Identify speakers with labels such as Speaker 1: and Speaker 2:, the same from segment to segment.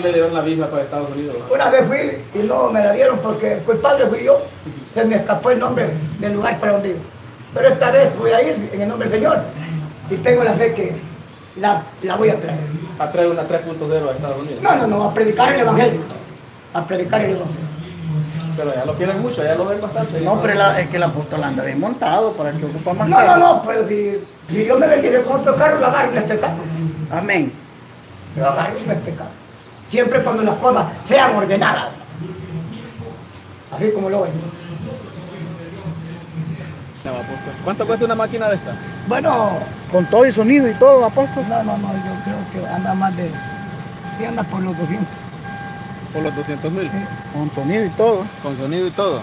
Speaker 1: le dieron la visa para Estados Unidos?
Speaker 2: Una vez fui y no me la dieron porque el culpable fui yo. Se me escapó el nombre del lugar para donde iba. Pero esta vez voy a ir en el nombre del Señor y tengo la fe que la, la voy a traer.
Speaker 1: A traer una 3.0 a Estados Unidos.
Speaker 2: No, no, no, a predicar el Evangelio. A predicar el Evangelio.
Speaker 1: Pero ya lo quieren mucho, ya lo ven bastante.
Speaker 3: No, pero la- es que el apóstol anda bien montado para que ocupa más
Speaker 2: No,
Speaker 3: carro.
Speaker 2: no, no, pero si, si yo me bendice con otro carro, lo agarro en este carro.
Speaker 3: Amén.
Speaker 2: Lo agarro en este carro. Siempre cuando las cosas sean ordenadas. Así como lo ven.
Speaker 1: ¿Cuánto cuesta una máquina de esta?
Speaker 2: Bueno,
Speaker 3: Con todo y sonido y todo, apóstol.
Speaker 2: no, no, no, yo creo que anda más de. Sí, anda por los 200.
Speaker 1: Por los 200 mil.
Speaker 3: Con sonido y todo.
Speaker 1: Con sonido y todo.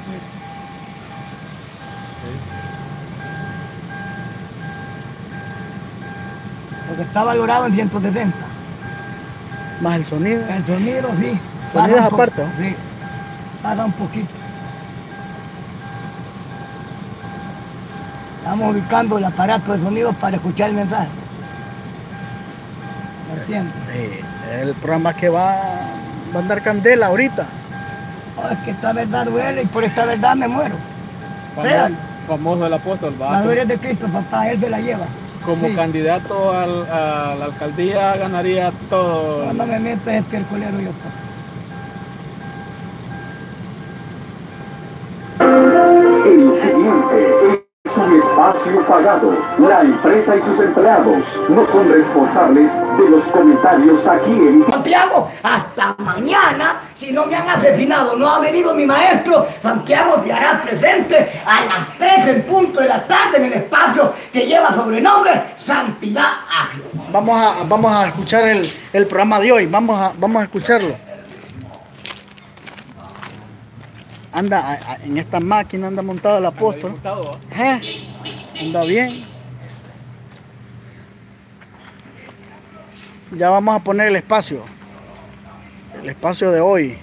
Speaker 2: Porque está valorado en 160.
Speaker 3: Más el sonido.
Speaker 2: El sonido sí.
Speaker 3: Sonido
Speaker 2: pasa
Speaker 3: es
Speaker 2: un po-
Speaker 3: aparte, ¿no?
Speaker 2: Sí. Pasa un poquito. Estamos ubicando el aparato de sonido para escuchar el mensaje. ¿Me entiendes?
Speaker 3: Eh, el programa que va, va a andar candela ahorita.
Speaker 2: No, es que esta verdad duele y por esta verdad me muero. Real.
Speaker 1: Famoso, famoso el apóstol. Va
Speaker 2: La gloria de Cristo, papá, él se la lleva.
Speaker 1: Como
Speaker 2: Sí.
Speaker 1: candidato al- a la alcaldía ganaría todo.
Speaker 2: Cuando me meto es que el colero yo.
Speaker 4: El siguiente es un espacio pagado. La empresa y sus empleados no son responsables de los comentarios aquí emitidos.
Speaker 2: Santiago, hasta mañana, si no me han asesinado, no ha venido mi maestro, Santiago se hará presente a las 3 en punto de la tarde en el espacio que lleva sobrenombre Santidad a Jehová.
Speaker 3: Vamos a, vamos a escuchar el, el programa de hoy. Vamos a, vamos a escucharlo. Anda, a- a- en esta máquina anda montado el apóstol. Ajá. Anda bien. Ya vamos a poner el espacio. El espacio de hoy.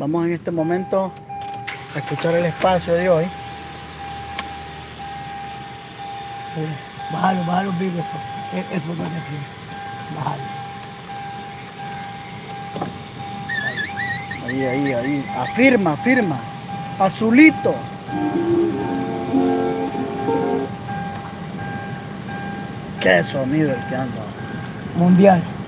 Speaker 3: Vamos en este momento a escuchar el espacio de hoy.
Speaker 2: Bájalo, bájalo, no es de aquí. Bájalo.
Speaker 3: Ahí, ahí, ahí. Afirma, afirma. Azulito. Qué sonido el que anda.
Speaker 2: Mundial.